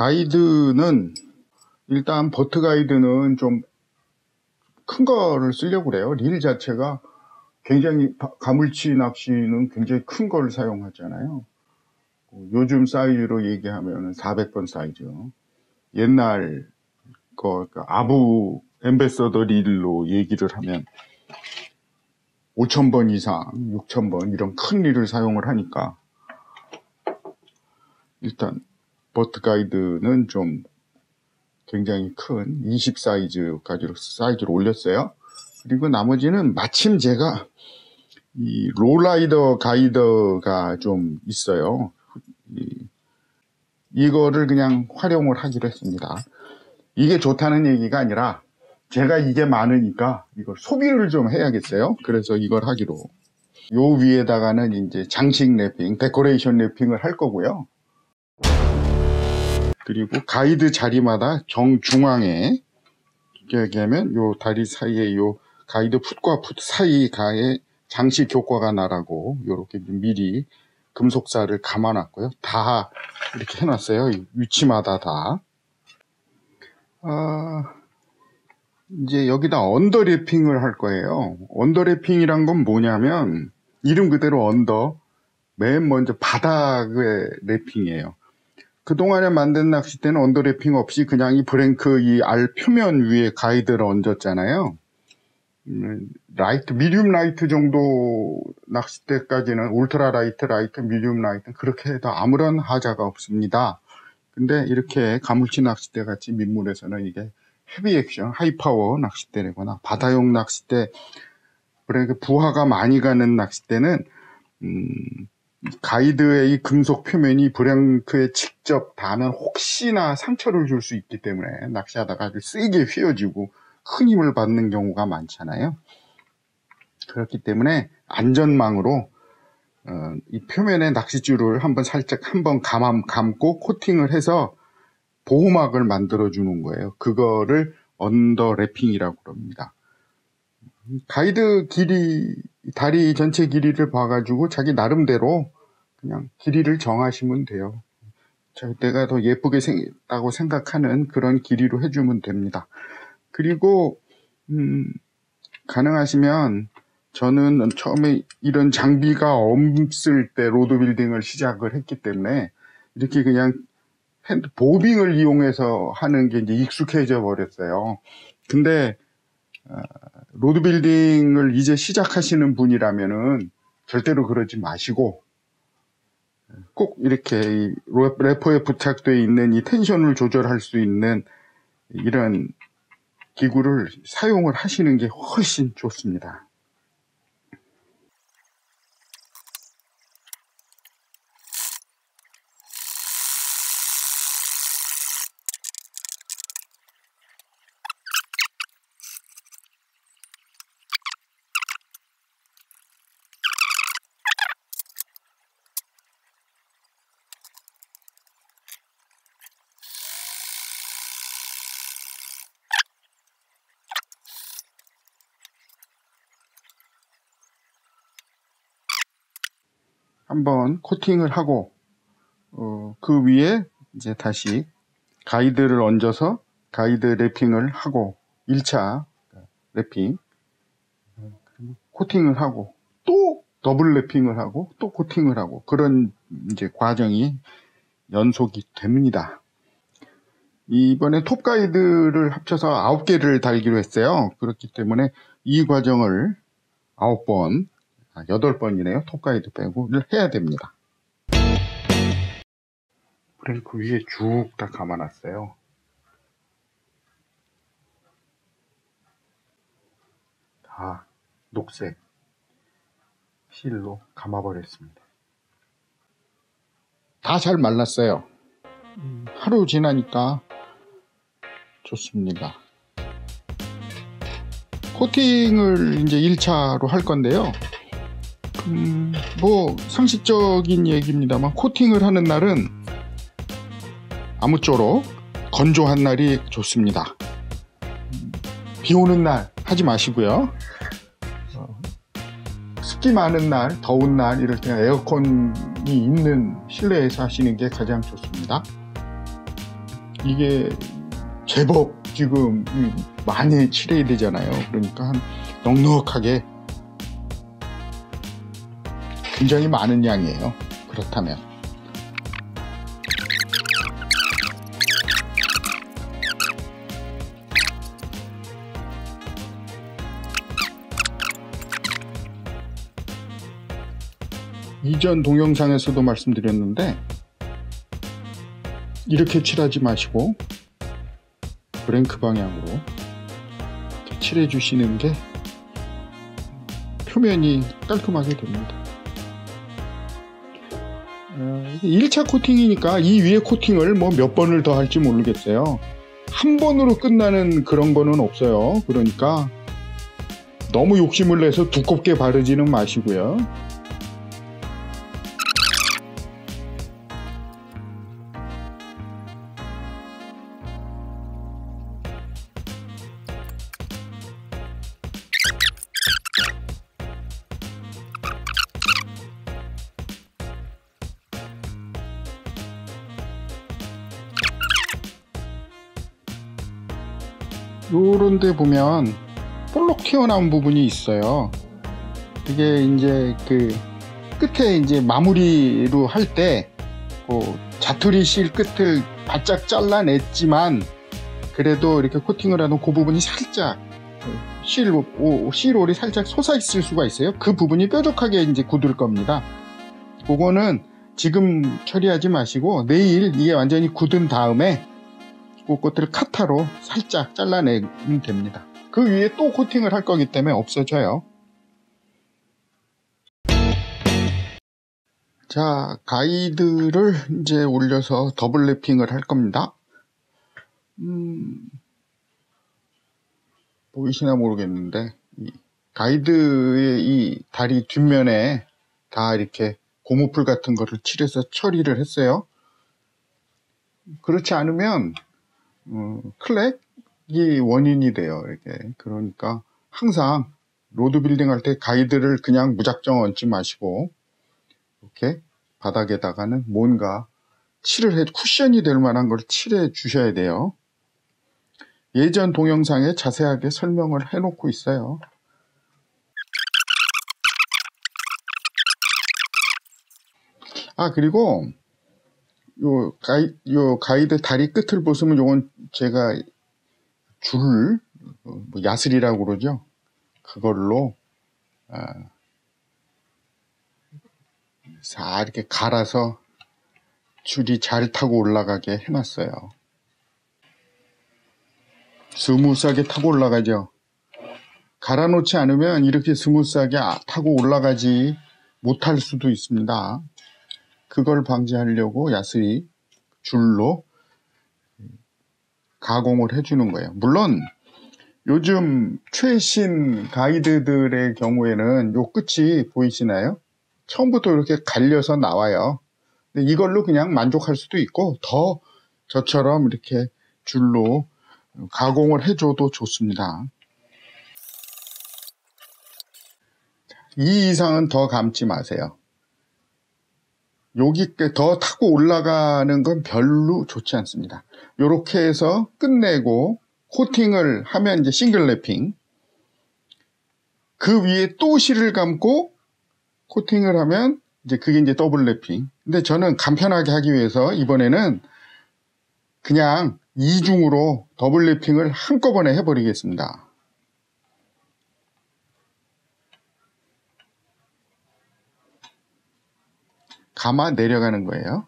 가이드는 일단 butt 가이드는 좀 큰 거를 쓰려고 그래요. 릴 자체가 굉장히 바- 가물치 낚시는 굉장히 큰 걸 사용하잖아요. 요즘 사이즈로 얘기하면 400번 사이즈. 옛날 거 그러니까 아부 엠베서더 릴로 얘기를 하면 5,000번 이상, 6,000번 이런 큰 릴을 사용을 하니까 일단 버트 가이드는 좀 굉장히 큰 20 사이즈까지로 사이즈로 올렸어요. 그리고 나머지는 마침 제가 이 롤라이더 가이더가 좀 있어요. 이, 이거를 그냥 활용을 하기로 했습니다. 이게 좋다는 얘기가 아니라 제가 이게 많으니까 이걸 소비를 좀 해야겠어요. 그래서 이걸 하기로. 요 위에다가는 이제 장식 랩핑, 데코레이션 랩핑을 할 거고요. 그리고 가이드 자리마다 정중앙에 이렇게 하면 요 다리 사이에 요 가이드 풋과 풋 사이가에 장식 효과가 나라고 요렇게 좀 미리 금속사를 감아놨고요. 다 이렇게 해놨어요. 이 위치마다 다. 아, 이제 여기다 under wrapping을 할 거예요. under wrapping이란 건 뭐냐면 이름 그대로 under 맨 먼저 바닥의 wrapping이에요. 그동안에 만든 낚싯대는 under wrapping 없이 그냥 이 blank 이 알 표면 위에 가이드를 얹었잖아요. 음, light, medium light 정도 낚싯대까지는 ultra light, light, medium light 그렇게 해도 아무런 하자가 없습니다. 근데 이렇게 가물치 낚싯대 같이 민물에서는 이게 heavy action, high power 낚싯대거나 바다용 낚싯대, 그러니까 부하가 많이 가는 낚싯대는 음, 가이드의 이 금속 표면이 blank에 직접 닿으면 혹시나 상처를 줄 수 있기 때문에 낚시하다가 아주 세게 휘어지고 큰 힘을 받는 경우가 많잖아요. 그렇기 때문에 안전망으로 어, 이 표면에 낚싯줄을 한번 살짝 한번 감, 감고 코팅을 해서 보호막을 만들어 주는 거예요. 그거를 언더 랩핑이라고 그럽니다. 가이드 길이 다리 전체 길이를 봐가지고 자기 나름대로 그냥 길이를 정하시면 돼요. 내가 더 예쁘게 생겼다고 생각하는 그런 길이로 해주면 됩니다. 그리고 음, 가능하시면 저는 처음에 이런 장비가 없을 때 rod building을 시작을 했기 때문에 이렇게 그냥 hand bobbin을 이용해서 하는 게 이제 익숙해져 버렸어요. 근데 어, rod building을 이제 시작하시는 분이라면은 절대로 그러지 마시고 꼭 이렇게 이 wrapper에 부착되어 있는 이 tension을 조절할 수 있는 이런 기구를 사용을 하시는 게 훨씬 좋습니다. 한번 코팅을 하고 어, 그 위에 이제 다시 가이드를 얹어서 가이드 wrapping을 하고 1차 wrapping 코팅을 하고 또 double wrapping을 하고 또 코팅을 하고 그런 이제 과정이 연속이 됩니다. 이번에 톱 가이드를 합쳐서 9개를 달기로 했어요. 그렇기 때문에 이 과정을 9번 아, 8번이네요. 톱가이드 빼고를 해야 됩니다. 브레이크 위에 쭉 다 감아놨어요. 다 녹색 실로 감아버렸습니다. 다 잘 말랐어요. 하루 지나니까 좋습니다. 코팅을 이제 1차로 할 건데요. 음, 뭐 상식적인 얘기입니다만 코팅을 하는 날은 아무쪼록 건조한 날이 좋습니다. 비 오는 날 하지 마시고요. 어, 습기 많은 날, 더운 날 이럴 때 에어컨이 있는 실내에서 하시는 게 가장 좋습니다. 이게 제법 지금 많이 칠해야 되잖아요. 그러니까 한 넉넉하게 굉장히 많은 양이에요. 그렇다면. 이전 동영상에서도 말씀드렸는데 이렇게 칠하지 마시고 브랭크 방향으로 칠해 주시는 게 표면이 깔끔하게 됩니다. 1차 코팅이니까 이 위에 코팅을 뭐 몇 번을 더 할지 모르겠어요. 한 번으로 끝나는 그런 거는 없어요. 그러니까 너무 욕심을 내서 두껍게 바르지는 마시고요. 데 보면 볼록 튀어나온 부분이 있어요. 이게 이제 그 끝에 이제 마무리로 할 때그 자투리 실 끝을 바짝 잘라냈지만 그래도 이렇게 코팅을 하는 그 부분이 살짝 실, 오, 실올이 살짝 솟아 있을 수가 있어요. 그 부분이 뾰족하게 이제 굳을 겁니다. 그거는 지금 처리하지 마시고 내일 이게 완전히 굳은 다음에 그것들을 카타로 살짝 잘라내면 됩니다. 그 위에 또 코팅을 할 거기 때문에 없어져요. 자, 가이드를 이제 올려서 더블 랩핑을 할 겁니다. 음, 보이시나 모르겠는데, 가이드의 이 다리 뒷면에 다 이렇게 고무풀 같은 거를 칠해서 처리를 했어요. 그렇지 않으면 어, crack이 원인이 돼요. 이렇게 그러니까 항상 rod building 할 때 가이드를 그냥 무작정 얹지 마시고 이렇게 바닥에다가는 뭔가 칠을 해 쿠션이 될 만한 걸 칠해 주셔야 돼요. 예전 동영상에 자세하게 설명을 해놓고 있어요. 아 그리고 요 가이 요 가이드 다리 끝을 보시면 요건 제가 줄 뭐 야스리라고 그러죠. 그걸로 아, 자 이렇게 갈아서 줄이 잘 타고 올라가게 해놨어요. smooth하게 타고 올라가죠. 갈아놓지 않으면 이렇게 smooth하게 타고 올라가지 못할 수도 있습니다. 그걸 방지하려고 야스리 줄로 가공을 해주는 거예요. 물론 요즘 최신 가이드들의 경우에는 요 끝이 보이시나요? 처음부터 이렇게 갈려서 나와요. 근데 이걸로 그냥 만족할 수도 있고 더 저처럼 이렇게 줄로 가공을 해줘도 좋습니다. 이 이상은 더 감지 마세요. 여기 더 타고 올라가는 건 별로 좋지 않습니다. 이렇게 해서 끝내고 코팅을 하면 이제 single wrapping 그 위에 또 실을 감고 코팅을 하면 이제 그게 이제 double wrapping 근데 저는 간편하게 하기 위해서 이번에는 그냥 이중으로 double wrapping을 한꺼번에 해버리겠습니다. 감아 내려가는 거예요.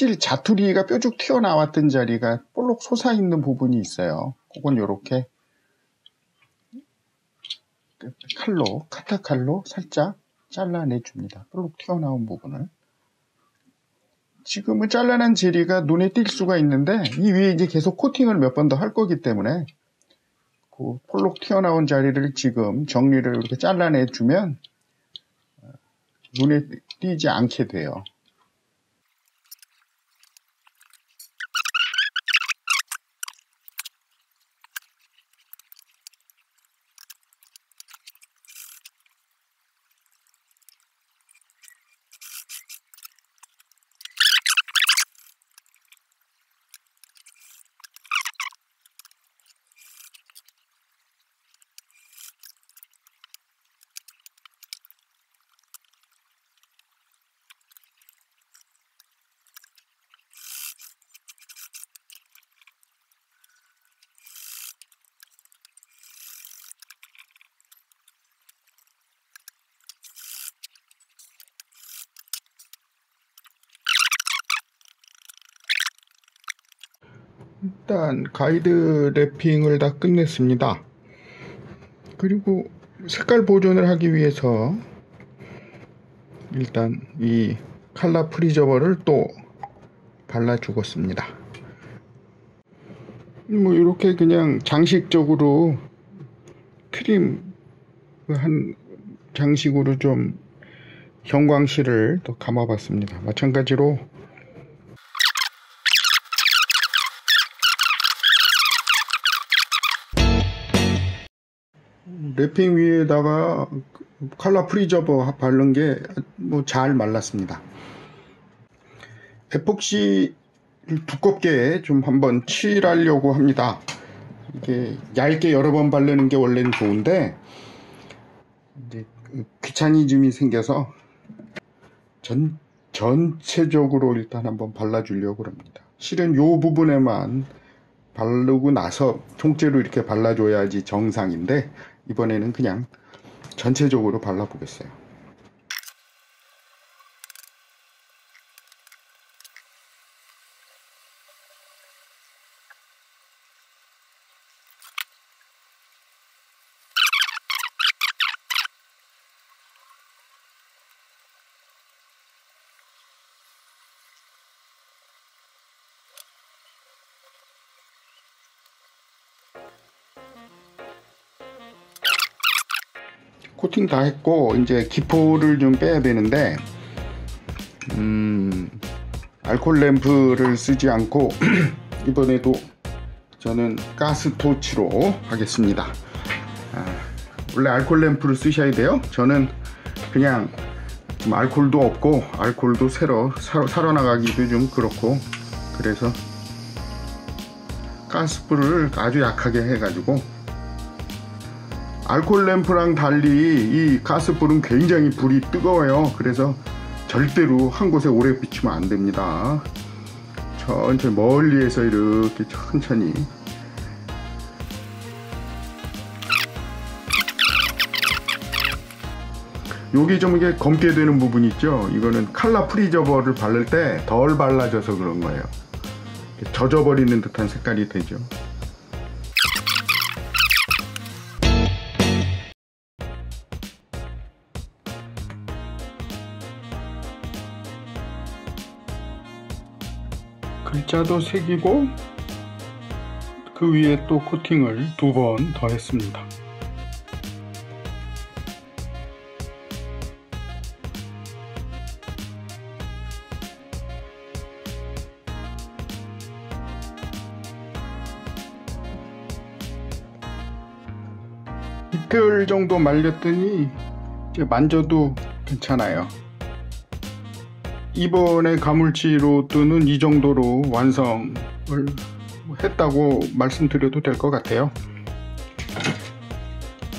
실 자투리가 뾰족 튀어나왔던 자리가 볼록 솟아있는 부분이 있어요. 그건 이렇게 칼로, 카타 칼로 살짝 잘라내 줍니다. 볼록 튀어나온 부분을. 지금은 잘라낸 제리가 눈에 띌 수가 있는데 이 위에 이제 계속 코팅을 몇 번 더 할 거기 때문에 그 폴록 튀어나온 자리를 지금 정리를 이렇게 잘라내 주면 눈에 띄지 않게 돼요. 일단 가이드 랩핑을 다 끝냈습니다. 그리고 색깔 보존을 하기 위해서 일단 이 칼라 프리저버를 또 발라 주었습니다. 뭐 이렇게 그냥 장식적으로 트림 한 장식으로 좀 형광실을 또 감아봤습니다. 마찬가지로 wrapping 위에다가 color preserver 바른 게 뭐 잘 말랐습니다. 에폭시 두껍게 좀 한번 칠하려고 합니다. 이게 얇게 여러 번 바르는 게 원래는 좋은데 이제 귀차니즘이 생겨서 전 전체적으로 일단 한번 발라주려고 합니다. 실은 요 부분에만 바르고 나서 통째로 이렇게 발라줘야지 정상인데 이번에는 그냥 전체적으로 발라보겠어요. 코팅 다 했고 이제 기포를 좀 빼야 되는데 음, 알콜 램프를 쓰지 않고 이번에도 저는 가스 토치로 하겠습니다. 아, 원래 알콜 램프를 쓰셔야 돼요. 저는 그냥 알콜도 없고 알콜도 새로 사, 사러 나가기도 좀 그렇고 그래서 가스불을 아주 약하게 해가지고 알콜 램프랑 달리 이 가스불은 굉장히 불이 뜨거워요. 그래서 절대로 한 곳에 오래 비추면 안 됩니다. 천천히 멀리에서 이렇게 천천히. 여기 좀 이게 검게 되는 부분 있죠? 이거는 칼라 프리저버를 바를 때 덜 발라져서 그런 거예요. 젖어버리는 듯한 색깔이 되죠 글자도 새기고 그 위에 또 코팅을 두 번 더 했습니다. 이틀 정도 말렸더니 이제 만져도 괜찮아요. 이번에 가물치로 뜨는 이 정도로 완성을 했다고 말씀드려도 될 것 같아요.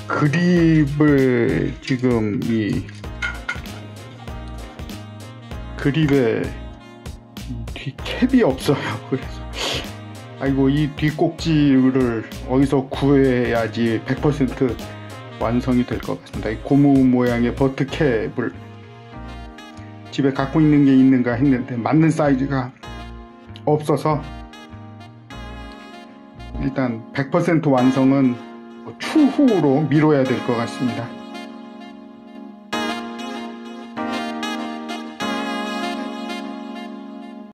그립을 지금 이 그립에 뒤캡이 없어요. 그래서 아이고 이 뒷꼭지를 어디서 구해야지 100% 완성이 될 것 같습니다. 이 고무 모양의 버트 캡을 집에 갖고 있는 게 있는가 했는데 맞는 사이즈가 없어서 일단 100% 완성은 추후로 미뤄야 될 것 같습니다.